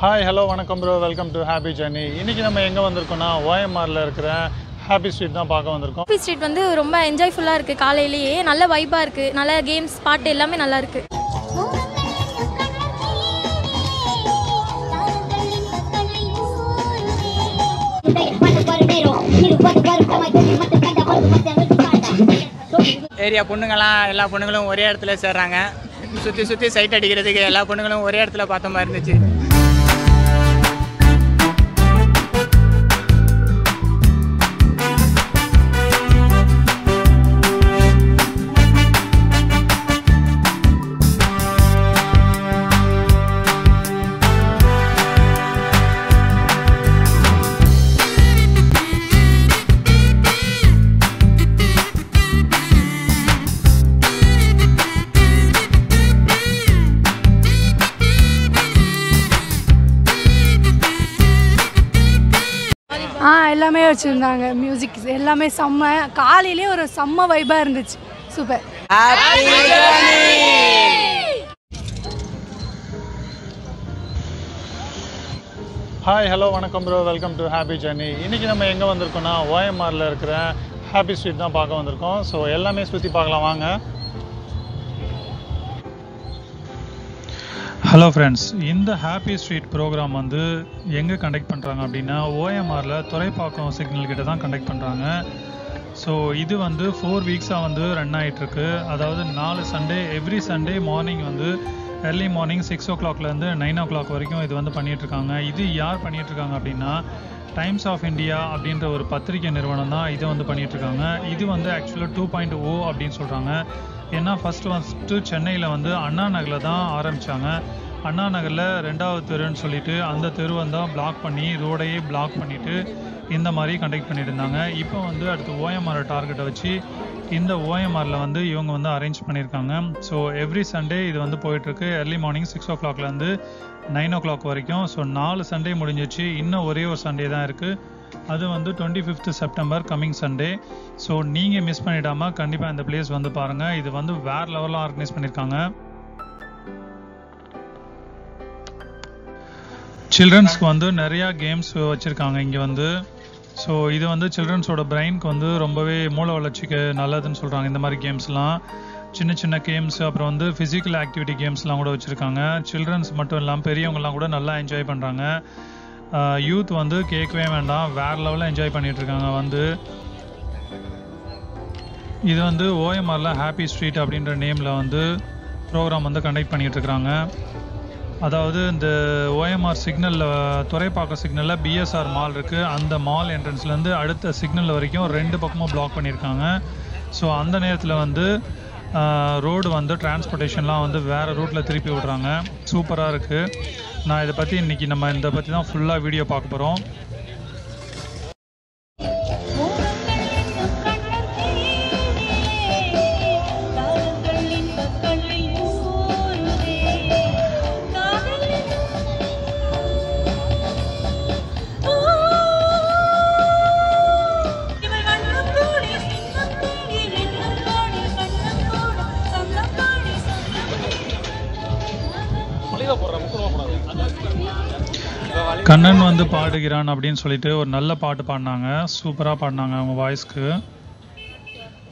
Hi hello வணக்கம் bro welcome to happy journey இன்றைக்கி நம்ம எங்கே வந்திருக்கோம்னா ஓஎம்ஆரில் இருக்கிற ஹாப்பி ஸ்ட்ரீட் தான் பார்க்க வந்திருக்கோம். ஹாப்பி ஸ்ட்ரீட் வந்து ரொம்ப என்ஜாய்ஃபுல்லாக இருக்குது காலையிலேயே. நல்ல வைப்பாக இருக்குது நல்ல கேம்ஸ் பாட்டு எல்லாமே நல்லா இருக்குது ஏரியா பொண்ணுங்கெல்லாம் எல்லா பொண்ணுங்களும் ஒரே இடத்துல சேர்றாங்க. சுற்றி சுற்றி சைட் அடிக்கிறதுக்கு எல்லா பொண்ணுங்களும் ஒரே இடத்துல பார்த்த மாதிரி இருந்துச்சு. வச்சுருந்தாங்க மியூசிக் எல்லாமே செம்ம காலையிலே ஒரு செம்ம வைபாக இருந்துச்சு. சூப்பர் ஹாய் ஹலோ வணக்கம் bro welcome to happy journey இன்றைக்கி நம்ம எங்கே வந்திருக்கோம்னா ஓஎம்ஆரில் இருக்கிற ஹாப்பி ஸ்ட்ரீட் தான் பார்க்க வந்திருக்கோம். ஸோ எல்லாமே சுற்றி பார்க்கலாம் வாங்க. ஹலோ ஃப்ரெண்ட்ஸ் இந்த ஹாப்பி ஸ்ட்ரீட் ப்ரோக்ராம் வந்து எங்கே கண்டக்ட் பண்ணுறாங்க அப்படின்னா ஓஎம்ஆரில் துறைப்பாக்கம் சிக்னல் கிட்ட தான் கண்டக்ட் பண்ணுறாங்க ஸோ இது வந்து ஃபோர் வீக்ஸாக வந்து ரன் ஆகிட்டுருக்கு அதாவது நாலு சண்டே எவ்ரி சண்டே மார்னிங் வந்து ஏர்லி மார்னிங் சிக்ஸ் ஓ கிளாக்லேருந்து நைன் ஓ கிளாக் வரைக்கும் இது வந்து பண்ணிகிட்ருக்காங்க இது யார் பண்ணிகிட்ருக்காங்க அப்படின்னா டைம்ஸ் ஆஃப் இந்தியா அப்படின்ற ஒரு பத்திரிகை நிறுவனம் தான் இதை வந்து பண்ணிகிட்ருக்காங்க இது வந்து ஆக்சுவலாக டூ பாயிண்ட் ஓ அப்படின்னு சொல்கிறாங்க ஏன்னா ஃபஸ்ட்டு ஃபஸ்ட்டு சென்னையில் வந்து அண்ணா நகரில் தான் ஆரம்பித்தாங்க அண்ணா நகரில் ரெண்டாவது தெருன்னு சொல்லிட்டு அந்த தெருவை தான் பிளாக் பண்ணி ரோடையே பிளாக் பண்ணிவிட்டு இந்த மாதிரி கண்டக்ட் பண்ணிட்டு இருந்தாங்க. இப்போ வந்து அடுத்து ஓஎம்ஆர் டார்கெட்டை வச்சு இந்த ஓஎம்ஆரில் வந்து இவங்க வந்து அரேஞ்ச் பண்ணியிருக்காங்க. ஸோ எவ்ரி சண்டே இது வந்து போயிட்டுருக்கு. ஏர்லி மார்னிங் சிக்ஸ் ஓ கிளாக்லேருந்து நைன் ஓ கிளாக் வரைக்கும். ஸோ நாலு சண்டே முடிஞ்சிச்சு. இன்னும் ஒரே ஒரு சண்டே தான் இருக்குது அது வந்து twenty fifth September coming Sunday so நீங்கள் மிஸ் பண்ணிடாமல் கண்டிப்பாக இந்த பிளேஸ் வந்து பாருங்கள் இது வந்து வேறு லெவலில் ஆர்கனைஸ் பண்ணியிருக்காங்க. சில்ட்ரன்ஸ்க்கு வந்து நிறையா கேம்ஸ் வச்சுருக்காங்க இங்கே வந்து. ஸோ இது வந்து சில்ட்ரன்ஸோட பிரெயினுக்கு வந்து ரொம்பவே மூளை வளர்ச்சிக்கு நல்லதுன்னு சொல்கிறாங்க இந்த மாதிரி கேம்ஸ்லாம். சின்ன சின்ன கேம்ஸ் அப்புறம் வந்து ஃபிசிக்கல் ஆக்டிவிட்டி கேம்ஸ்லாம் கூட வச்சுருக்காங்க. சில்ட்ரன்ஸ் மட்டும் இல்லாமல் பெரியவங்கலாம் கூட நல்லா என்ஜாய் பண்ணுறாங்க யூத் வந்து கேட்கவே வேண்டாம். வேறு லெவலில் என்ஜாய் பண்ணிகிட்ருக்காங்க இருக்காங்க வந்து. இது வந்து ஓஎம்ஆரில் ஹாப்பி ஸ்ட்ரீட் அப்படின்ற நேமில் வந்து ப்ரோக்ராம் வந்து கண்டக்ட் பண்ணிகிட்ருக்குறாங்க அதாவது இந்த ஓஎம்ஆர் சிக்னலில் துறைப்பாக்கம் சிக்னலில் பிஎஸ்ஆர் மால் இருக்குது அந்த மால் என்ட்ரன்ஸ்லேருந்து அடுத்த சிக்னல் வரைக்கும் ரெண்டு பக்கமும் பிளாக் பண்ணியிருக்காங்க. ஸோ அந்த நேரத்தில் வந்து ரோடு வந்து டிரான்ஸ்போர்ட்டேஷன்லாம் வந்து வேறு ரூட்டில் திருப்பி விடுறாங்க. சூப்பராக இருக்குது நான் இதை பற்றி இன்றைக்கி நம்ம இதை பற்றி தான் ஃபுல்லாக வீடியோ பார்க்க போகிறோம் கண்ணன் வந்து பாடுகிறான் அப்படின்னு சொல்லிட்டு ஒரு நல்ல பாட்டு பாடினாங்க. சூப்பராக பாடினாங்க அவங்க வாய்ஸ்க்கு.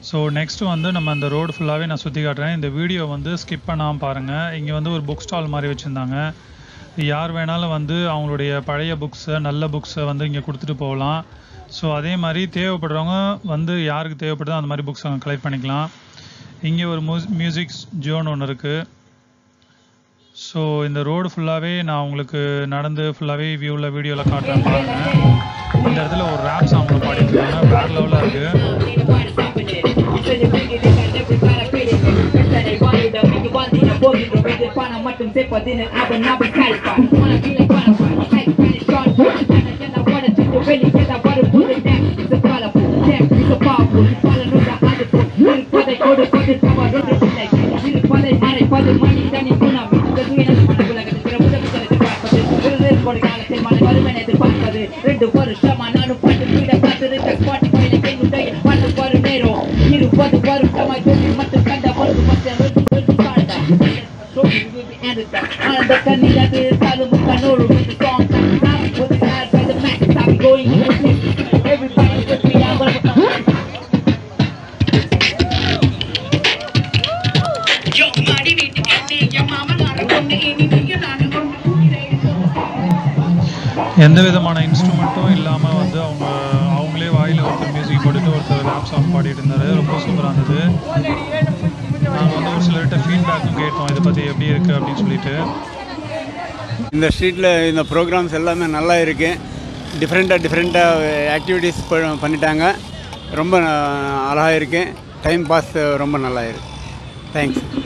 ஸோ நெக்ஸ்ட் வந்து நம்ம அந்த ரோடு ஃபுல்லாகவே நான் சுற்றி காட்டுறேன். இந்த வீடியோ வந்து ஸ்கிப் பண்ணாமல் பாருங்கள் இங்கே வந்து ஒரு புக் ஸ்டால் மாதிரி வச்சுருந்தாங்க. யார் வேணாலும் வந்து அவங்களுடைய பழைய புக்ஸை நல்ல புக்ஸை வந்து இங்கே கொடுத்துட்டு போகலாம். ஸோ அதே மாதிரி தேவைப்படுறவங்க வந்து யாருக்கு தேவைப்படுதோ அந்த மாதிரி புக்ஸ் அவங்க கலெக்ட் பண்ணிக்கலாம். இங்கே ஒரு மியூஸ் மியூசிக் ஜோன் ஒன்று இருக்குது ஸோ இந்த ரோடு ஃபுல்லாகவே நான் உங்களுக்கு நடந்து ஃபுல்லாகவே வியூவில் வீடியோவில் காட்டுறேன் பாருங்கள் இந்த இடத்துல ஒரு ரேப் சாங் பாடிட்டு இருக்காங்க வேறு லெவலில் இருக்குது with the song. With the guys by the max. I'm going. Everybody with me, I'm gonna. எந்த விதமான இன்ஸ்ட்ருமெண்ட்டும் இல்லாமல் வந்து அவங்க அவங்களே வாயில் ஒருத்தர் மியூசிக் போட்டுட்டு ஒருத்தர் ரேப் சாங் பாடிட்டு இருந்தார் ரொம்ப சூப்பராக இருந்தது கேட்டோம் இதை பற்றி எப்படி இருக்குது அப்படின்னு சொல்லிட்டு. இந்த ஸ்ட்ரீட்டில் இந்த ப்ரோக்ராம்ஸ் எல்லாமே நல்லா இருக்குது டிஃப்ரெண்ட்டாக டிஃப்ரெண்ட்டாக ஆக்டிவிட்டீஸ் பண்ணிட்டாங்க. ரொம்ப அழகாக இருக்குது டைம் பாஸ் ரொம்ப நல்லா இருக்குது thanks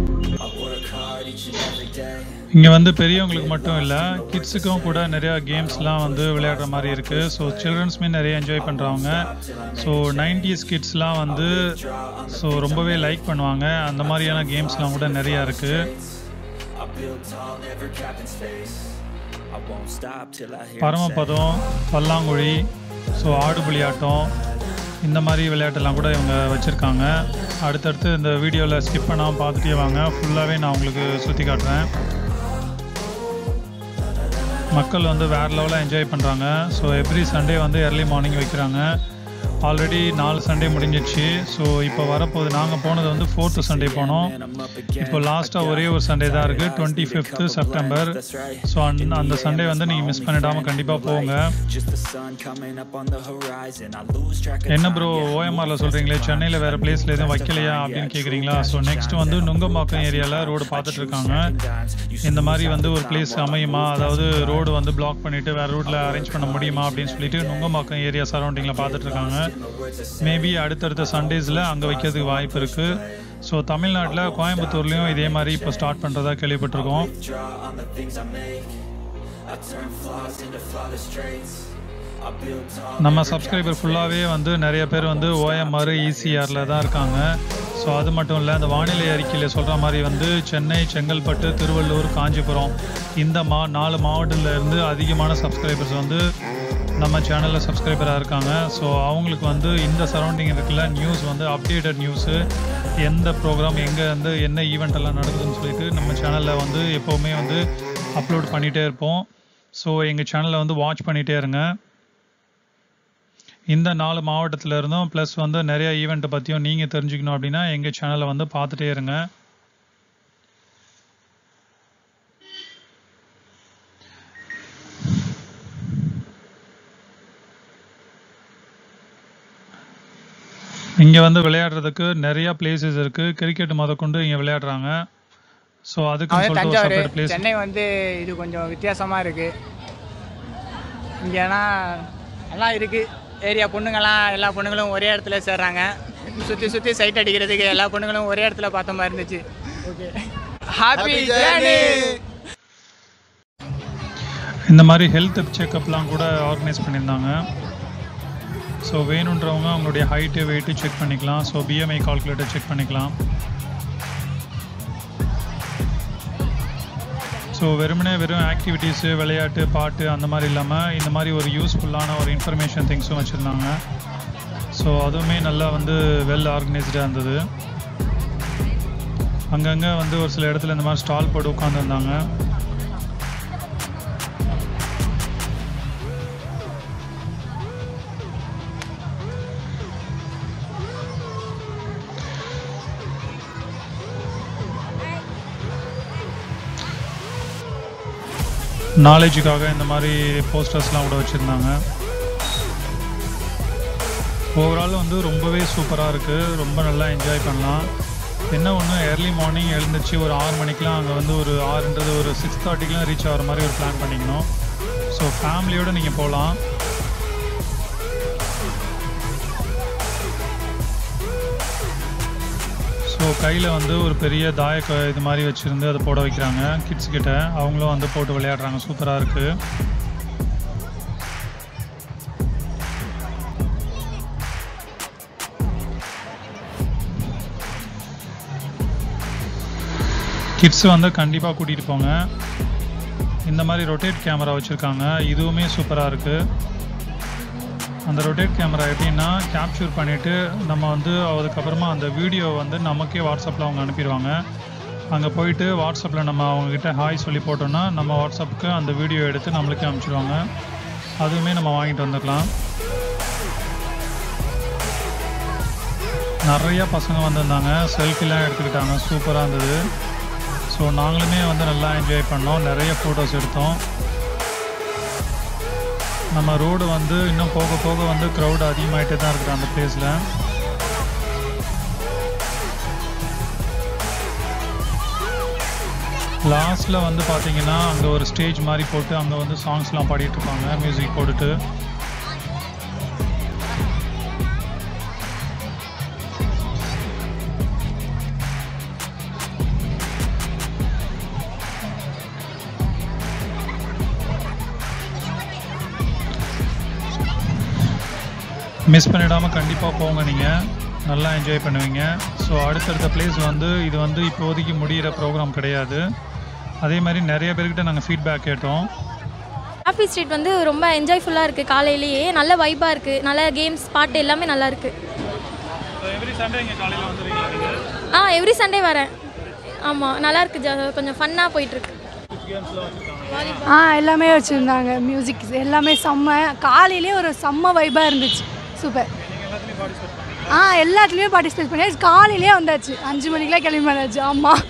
இங்கே வந்து பெரியவங்களுக்கு மட்டும் இல்லை கிட்ஸுக்கும் கூட நிறையா கேம்ஸ்லாம் வந்து விளையாடுற மாதிரி இருக்குது ஸோ சில்ட்ரன்ஸுமே நிறைய என்ஜாய் பண்ணுறவங்க ஸோ நைன்டிஸ் கிட்ஸ்லாம் வந்து ஸோ ரொம்பவே லைக் பண்ணுவாங்க. அந்த மாதிரியான கேம்ஸ்லாம் கூட நிறையா இருக்குது பரமபதம் பல்லாங்குழி ஸோ ஆடுபுலி ஆட்டம் இந்த மாதிரி விளையாட்டெல்லாம் கூட இவங்க வச்சுருக்காங்க. அடுத்தடுத்து இந்த வீடியோவில் ஸ்கிப் பண்ணாமல் பார்த்துட்டே வாங்க. ஃபுல்லாகவே நான் உங்களுக்கு சுற்றி காட்டுறேன். மக்கள் வந்து வேறு லெவலாக என்ஜாய் பண்ணுறாங்க ஸோ எவ்ரி சண்டே வந்து ஏர்லி மார்னிங் வைக்கிறாங்க. ஆல்ரெடி நாலு சண்டே முடிஞ்சிடுச்சு. ஸோ இப்போ வரப்போகுது. நாங்கள் போனது வந்து ஃபோர்த்து சண்டே போனோம். இப்போ லாஸ்ட்டாக ஒரே ஒரு சண்டே தான் இருக்குது டுவெண்ட்டி ஃபிஃப்த்து செப்டம்பர் ஸோ அந் அந்த சண்டே வந்து நீங்கள் மிஸ் பண்ணிடாமல் கண்டிப்பாக போங்க. என்ன ப்ரோ ஓஎம்ஆரில் சொல்கிறீங்களே சென்னையில் வேறு பிளேஸில் எதுவும் வைக்கலையா அப்படின்னு கேட்குறீங்களா ஸோ நெக்ஸ்ட் வந்து நுங்கம்பாக்கம் ஏரியாவில் ரோடு பார்த்துட்டு இருக்காங்க. இந்த மாதிரி வந்து ஒரு பிளேஸ் அமையுமா? அதாவது ரோடு வந்து பிளாக் பண்ணிவிட்டு வேறு ரூட்டில் அரேஞ்ச் பண்ண முடியுமா அப்படின்னு சொல்லிட்டு நுங்கம்பாக்கம் ஏரியா சரௌண்டிங்கில் பார்த்துட்டு இருக்காங்க. மேபி அடுத்தடுத்த சண்டேஸில் அங்கே வைக்கிறதுக்கு வாய்ப்பு இருக்குது ஸோ தமிழ்நாட்டில் கோயம்புத்தூர்லேயும் இதே மாதிரி இப்போ ஸ்டார்ட் பண்ணுறதா கேள்விப்பட்டிருக்கோம். நம்ம சப்ஸ்கிரைபர் ஃபுல்லாகவே வந்து நிறைய பேர் வந்து ஓஎம்ஆர் இசிஆரில் தான் இருக்காங்க. ஸோ அது மட்டும் இல்லை அந்த வானிலை அறிக்கையில் சொல்கிற மாதிரி வந்து சென்னை செங்கல்பட்டு திருவள்ளூர் காஞ்சிபுரம் இந்த மா நாலு மாவட்டத்தில் இருந்து அதிகமான சப்ஸ்கிரைபர்ஸ் வந்து நம்ம சேனலில் சப்ஸ்கிரைபராக இருக்காங்க. ஸோ அவங்களுக்கு வந்து இந்த சரௌண்டிங் இருக்குல்ல நியூஸ் வந்து அப்டேட்டட் நியூஸு எந்த ப்ரோக்ராம் எங்கே வந்து என்ன ஈவெண்ட் எல்லாம் நடக்குதுன்னு சொல்லிட்டு நம்ம சேனலில் வந்து எப்போவுமே வந்து அப்லோட் பண்ணிகிட்டே இருப்போம். ஸோ எங்கள் சேனலை வந்து வாட்ச் பண்ணிகிட்டே இருங்க. இந்த நாலு மாவட்டத்தில் இருந்தும் ப்ளஸ் வந்து நிறைய ஈவெண்ட்டை பற்றியும் நீங்கள் தெரிஞ்சுக்கணும் அப்படின்னா எங்கள் சேனலை வந்து பார்த்துட்டே இருங்க. இங்கே வந்து விளையாடுறதுக்கு நிறைய பிளேசஸ் இருக்குது கிரிக்கெட் முதற்கொண்டு இங்கே விளையாடுறாங்க. ஸோ அதுக்கு தஞ்சாவூர் சென்னை வந்து இது கொஞ்சம் வித்தியாசமாக இருக்குது இங்கேனா எல்லாம் இருக்குது ஏரியா பொண்ணுங்கெல்லாம் எல்லா பொண்ணுங்களும் ஒரே இடத்துல சேர்றாங்க. சுற்றி சுற்றி சைட் அடிக்கிறதுக்கு எல்லா பொண்ணுங்களும் ஒரே இடத்துல பார்த்த மாதிரி இருந்துச்சு. ஓகே ஹாப்பி ஜேர்னி இந்த மாதிரி ஹெல்த் செக்கப்லாம் கூட ஆர்கனைஸ் பண்ணியிருந்தாங்க. ஸோ வேணுன்றவங்க அவங்களுடைய ஹைட்டு வெயிட்டு செக் பண்ணிக்கலாம். ஸோ பிஎம்ஐ கால்குலேட்டர் செக் பண்ணிக்கலாம். ஸோ வெறுமனே வெறும் ஆக்டிவிட்டீஸு விளையாட்டு பாட்டு அந்த மாதிரி இல்லாமல் இந்த மாதிரி ஒரு யூஸ்ஃபுல்லான ஒரு இன்ஃபர்மேஷன் திங்ஸும் வச்சுருந்தாங்க. ஸோ அதுவுமே நல்லா வந்து வெல் ஆர்கனைஸ்டாக இருந்தது. அங்கங்கே வந்து ஒரு சில இடத்துல இந்த மாதிரி ஸ்டால் போட்டு உட்காந்துருந்தாங்க நாலேஜுக்காக இந்த மாதிரி போஸ்டர்ஸ்லாம் கூட வச்சுருந்தாங்க. ஓவரால் வந்து ரொம்பவே சூப்பராக இருக்குது ரொம்ப நல்லா என்ஜாய் பண்ணலாம். என்ன ஒன்று ஏர்லி மார்னிங் எழுந்துச்சு ஒரு ஆறு மணிக்கெலாம் அங்கே வந்து ஒரு ஆறுன்றது ஒரு சிக்ஸ் தேர்ட்டிக்கெலாம் ரீச் ஆகிற மாதிரி ஒரு பிளான் பண்ணிக்கணும் ஸோ ஃபேமிலியோடு நீங்கள் போகலாம் கையில் வந்து ஒரு பெரிய தாய இது மாதிரி வச்சுருந்து அதை போட வைக்கிறாங்க. கிட்ஸ் கிட்ட. அவங்களும் வந்து போட்டு விளையாடுறாங்க. சூப்பராக இருக்குது கிட்ஸ் வந்து கண்டிப்பாக கூட்டிகிட்டு போங்க. இந்த மாதிரி ரொட்டேட் கேமரா வச்சுருக்காங்க. இதுவுமே சூப்பராக இருக்குது அந்த ரொட்டேட் கேமரா எப்படின்னா கேப்சர் பண்ணிவிட்டு நம்ம வந்து அதுக்கப்புறமா அந்த வீடியோ வந்து நமக்கே வாட்ஸ்அப்பில் அவங்க அனுப்பிடுவாங்க. அங்கே போயிட்டு வாட்ஸ்அப்பில் நம்ம அவங்கக்கிட்ட ஹாய் சொல்லி போட்டோம்னா நம்ம வாட்ஸ்அப்புக்கு அந்த வீடியோ எடுத்து நம்மளுக்கே அனுப்பிச்சிடுவாங்க. அதுவுமே நம்ம வாங்கிட்டு வந்துக்கலாம். நிறைய பசங்க வந்திருந்தாங்க. செல்ஃபிலாம் எடுத்துக்கிட்டாங்க. சூப்பராக இருந்தது. ஸோ நாங்களுமே வந்து நல்லா என்ஜாய் பண்ணோம். நிறைய ஃபோட்டோஸ் எடுத்தோம். நம்ம ரோடு வந்து இன்னும் போக போக வந்து க்ரௌட் அதிகமாகிட்டே தான் இருக்குது அந்த பிளேஸில் லாஸ்ட்டில் வந்து பார்த்தீங்கன்னா அங்கே ஒரு ஸ்டேஜ் மாதிரி போட்டு அங்கே வந்து சாங்ஸ்லாம் பாடிட்டுருப்பாங்க மியூசிக் போட்டுட்டு. மிஸ் பண்ணிடாமல் கண்டிப்பாக போங்க நீங்கள் நல்லா என்ஜாய் பண்ணுவீங்க. ஸோ அடுத்தடுத்த பிளேஸ் வந்து இது வந்து இப்போதைக்கு முடிகிற ப்ரோக்ராம் கிடையாது. அதே மாதிரி நிறைய பேர்கிட்ட நாங்கள் ஃபீட்பேக் கேட்டோம். ஹாப்பி ஸ்ட்ரீட் வந்து ரொம்ப என்ஜாய்ஃபுல்லாக இருக்குது காலையிலேயே. நல்ல வைபாக இருக்குது நல்ல கேம்ஸ் பாட்டு எல்லாமே நல்லா இருக்குது ஆ எவ்ரி சண்டே வரேன். ஆமாம் நல்லா இருக்கு. ஜா கொஞ்சம் ஃபன்னாக போயிட்டுருக்கு. ஆ எல்லாமே வச்சுருந்தாங்க. மியூசிக் எல்லாமே செம்ம காலையிலே ஒரு செம்ம வைபாக இருந்துச்சு. சூப்பர் ஆ எல்லாத்துலேயுமே பார்ட்டிசிபேட் பண்ணி காலையிலே வந்தாச்சு அஞ்சு மணிக்கெலாம் கிளம்பி வந்தாச்சு ஆமாம்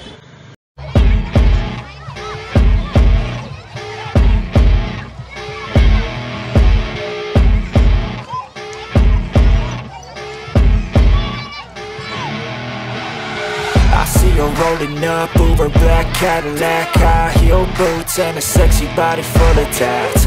I see her rolling up, Uber black Cadillac High heel boots and a sexy body full of tats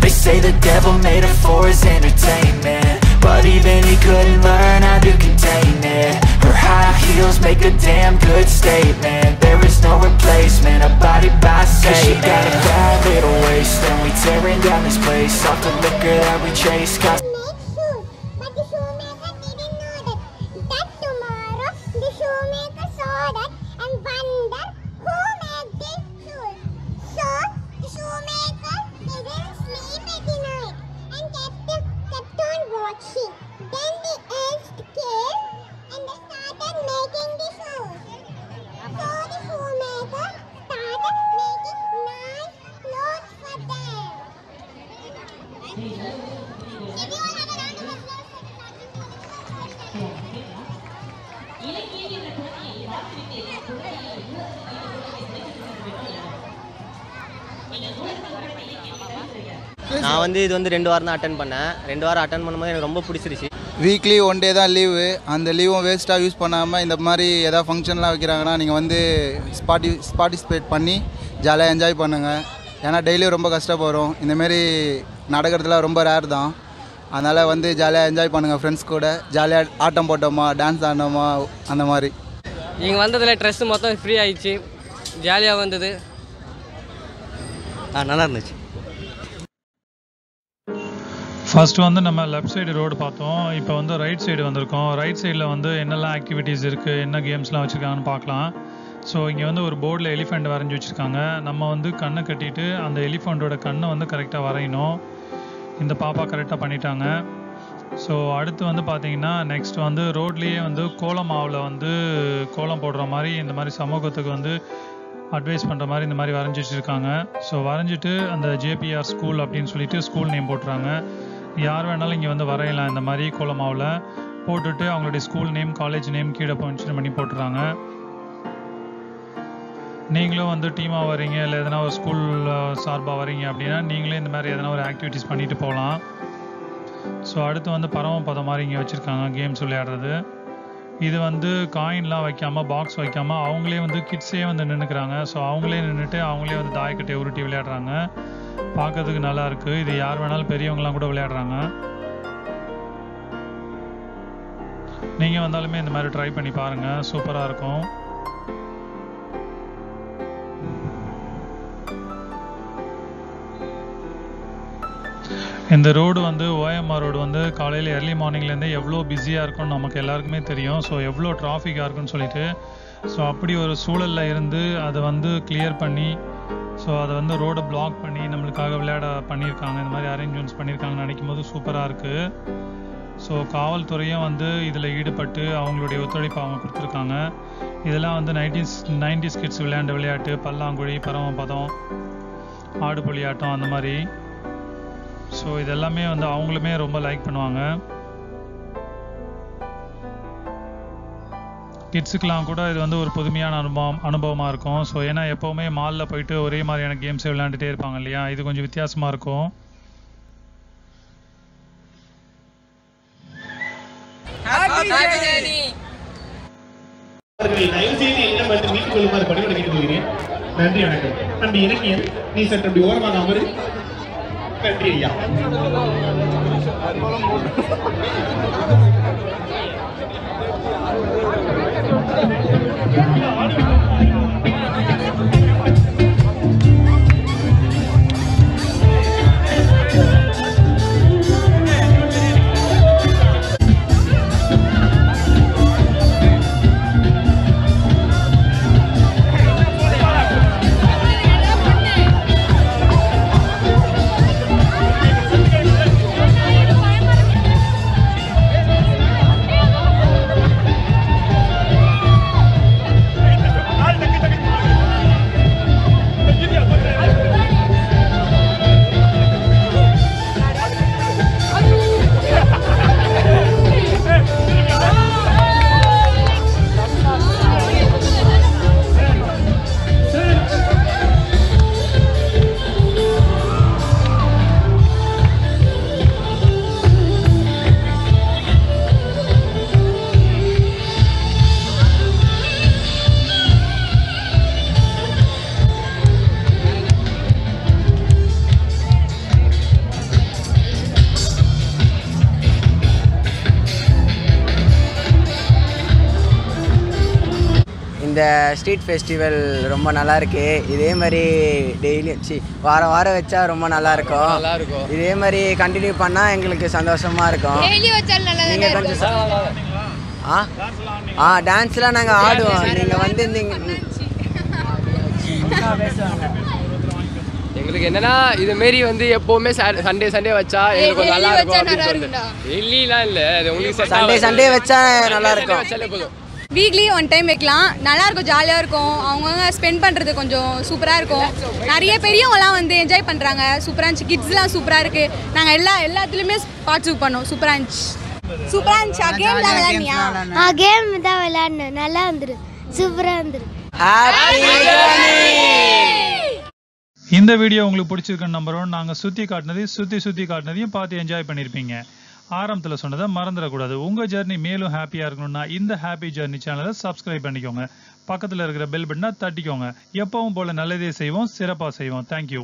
They say the devil made her for his entertainment. But even he couldn't learn how to contain it. Her high heels make a damn good statement. There is no replacement, a body by Satan Cause she got a bad little waist And we tearing down this place. Off the liquor that we chase வந்து இது வந்து ரெண்டு வாரம் தான் attend பண்ணேன். ரெண்டு வாரம் attend பண்ணும்போது எனக்கு ரொம்ப பிடிச்சிருச்சு. வீக்லி ஒன் டே தான் லீவு அந்த லீவும் வேஸ்ட்டாக யூஸ் பண்ணாமல் இந்த மாதிரி ஏதாவது ஃபங்க்ஷன்லாம் வைக்கிறாங்கன்னா நீங்கள் வந்து ஸ்பாட்டி பார்ட்டிசிபேட் பண்ணி ஜாலியாக என்ஜாய் பண்ணுங்கள் ஏன்னா டெய்லியும் ரொம்ப கஷ்டப்படுறோம் இந்தமாரி நடக்கிறதுலாம் ரொம்ப ரேர் தான். அதனால் வந்து ஜாலியாக என்ஜாய் பண்ணுங்கள் ஃப்ரெண்ட்ஸ் கூட. ஜாலியாக ஆட்டம் போட்டோமா டான்ஸ் ஆடினோமா அந்த மாதிரி. இங்கே வந்ததில் ட்ரெஸ் மொத்தம் ஃப்ரீ ஆயிடுச்சு. ஜாலியாக வந்தது. ஆ நல்லா இருந்துச்சு. ஃபஸ்ட்டு வந்து நம்ம லெஃப்ட் சைடு ரோடு பார்த்தோம். இப்போ வந்து ரைட் சைடு வந்திருக்கோம். ரைட் சைடில் வந்து என்னெல்லாம் ஆக்டிவிட்டீஸ் இருக்குது என்ன கேம்ஸ்லாம் வச்சுருக்காங்கன்னு பார்க்கலாம். ஸோ இங்கே வந்து ஒரு போர்டில் எலிஃபெண்ட் வரைஞ்சி வச்சுருக்காங்க. நம்ம வந்து கண்ணை கட்டிட்டு அந்த எலிஃபெண்ட்டோட கண்ணை வந்து கரெக்டாக வரையணும். இந்த பாப்பா கரெக்டாக பண்ணிட்டாங்க. ஸோ அடுத்து வந்து பார்த்தீங்கன்னா நெக்ஸ்ட் வந்து ரோட்லேயே வந்து கோலம் மாவில் வந்து கோலம் போடுற மாதிரி இந்த மாதிரி சமூகத்துக்கு வந்து அட்வைஸ் பண்ணுற மாதிரி இந்த மாதிரி வரைஞ்சி வச்சுருக்காங்க. ஸோ வரைஞ்சிட்டு அந்த ஜேபிஆர் ஸ்கூல் அப்படின்னு சொல்லிட்டு ஸ்கூல் நேம் போட்டுறாங்க. யார் வேணாலும் இங்கே வந்து வரையலாம். இந்த மாதிரி கோலமாவில் போட்டுட்டு அவங்களுடைய ஸ்கூல் நேம் காலேஜ் நேம் கீழே மென்ஷன் பண்ணி போட்டுறாங்க. நீங்களும் வந்து டீமாக வரீங்க இல்லை எதனா ஒரு ஸ்கூல் சார்பாக வரீங்க அப்படின்னா நீங்களே இந்த மாதிரி எதனா ஒரு ஆக்டிவிட்டிஸ் பண்ணிட்டு போகலாம். ஸோ அடுத்து வந்து பரமபதம் மாதிரி இங்கே வச்சுருக்காங்க கேம்ஸ் விளையாடுறது. இது வந்து காயின்லாம் வைக்காமல் பாக்ஸ் வைக்காமல் அவங்களே வந்து கிட்ஸே வந்து நின்றுக்கிறாங்க ஸோ அவங்களே நின்றுட்டு அவங்களே வந்து தாயக்கட்டை உருட்டி விளையாடுறாங்க. பார்க்கறதுக்கு நல்லா இருக்கு. இது யார் வேணாலும் பெரியவங்களாம் கூட விளையாடுறாங்க. நீங்கள் வந்தாலுமே இந்த மாதிரி ட்ரை பண்ணி பாருங்கள் சூப்பராக இருக்கும். இந்த ரோடு வந்து ஓஎம்ஆர் ரோடு வந்து காலையில் ஏர்லி மார்னிங்லேருந்து எவ்வளோ பிஸியாக இருக்கும்னு நமக்கு எல்லாருக்குமே தெரியும். ஸோ எவ்வளோ டிராஃபிக்காக இருக்குன்னு சொல்லிட்டு ஸோ அப்படி ஒரு சூழலில் இருந்து அதை வந்து கிளியர் பண்ணி ஸோ அதை வந்து ரோடை பிளாக் பண்ணி நம்மளுக்காக விளையாட பண்ணியிருக்காங்க. இந்த மாதிரி அரேஞ்ச்மெண்ட்ஸ் பண்ணியிருக்காங்கன்னு நினைக்கும் போது சூப்பராக இருக்குது ஸோ காவல்துறையும் வந்து இதில் ஈடுபட்டு அவங்களுடைய ஒத்துழைப்பு அவங்க கொடுத்துருக்காங்க. இதெல்லாம் வந்து நைன்டிஸ் நைன்டிஸ் கிட்ஸ் விளையாண்ட விளையாட்டு பல்லாங்குழி பரமபதம் ஆடுபுலி ஆட்டம் அந்த மாதிரி. ஸோ இதெல்லாமே வந்து அவங்களுமே ரொம்ப லைக் பண்ணுவாங்க. கிட்ஸுக்கெலாம் கூட இது வந்து ஒரு புதுமையான அனுபவம் அனுபவமாக இருக்கும். ஸோ ஏன்னா எப்போவுமே மாலில் போயிட்டு ஒரே மாதிரியான கேம்ஸை விளையாண்டுட்டே இருப்பாங்க இல்லையா? இது கொஞ்சம் வித்தியாசமாக இருக்கும். நன்றி வணக்கம். நன்றி இலக்கியன் நீ சற்று அப்படி ஓரமாக அமரு. நன்றி ஐயா இந்த ஸ்ட்ரீட் ஃபெஸ்டிவல் ரொம்ப நல்லா இருக்கு இதே மாதிரி டெய்லி சி வாரம் வாரம் வச்சா ரொம்ப நல்லா இருக்கும் நல்லா இருக்கும். இதே மாதிரி கண்டினியூ பண்ணா எங்களுக்கு சந்தோஷமா இருக்கும். டெய்லி வச்சாலும் நல்லா நீங்க கொஞ்சம் ஆ? ஆ டான்ஸ்லாம் நாங்கள் ஆடுவோம். நீங்கள் வந்து எங்களுக்கு என்னன்னா இது மாரி வந்து எப்பவுமே சண்டே சண்டே வச்சா எங்களுக்கு கொஞ்சம் நல்லா இருக்கும் டெய்லிலாம் இல்லை. உங்களுக்கு ஆகாது. Sunday வச்சா நல்லா இருக்கும். வீக்லி ஒன் டைம் வைக்கலாம். நல்லா இருக்கும் ஜாலியாக இருக்கும். அவங்கவுங்க ஸ்பெண்ட் பண்ணுறது கொஞ்சம் சூப்பராக இருக்கும். நிறைய பெரியவங்கலாம் வந்து என்ஜாய் பண்ணுறாங்க சூப்பராக இருந்துச்சு. கிட்ஸ்லாம் சூப்பராக இருக்குது நாங்கள் எல்லா எல்லாத்துலேயுமே பார்ட்டிசிபேட் பண்ணோம். சூப்பராக இருந்துச்சு. சூப்பராக இருந்துச்சு. கேம் தான் விளையாடுனியா? ஆ கேம் தான் விளையாடணும் நல்லா வந்துரு சூப்பராக வந்துரு இந்த வீடியோ உங்களுக்கு பிடிச்சிருக்குன்னு நம்புறோம். நாங்கள் சுற்றி காட்டினது சுற்றி சுற்றி காட்டினதையும் பார்த்து என்ஜாய் பண்ணியிருப்பீங்க ஆரம்பத்தில் சொன்னதை மறந்துடக்கூடாது. உங்கள் ஜர்னி மேலும் ஹாப்பியாக இருக்கணும்னா இந்த ஹாப்பி ஜர்னி சேனலை சப்ஸ்கிரைப் பண்ணிக்கோங்க. பக்கத்தில் இருக்கிற பெல் பட்டனை தட்டிக்கோங்க. எப்பவும் போல நல்லதே செய்வோம் சிறப்பாக செய்வோம். தேங்க்யூ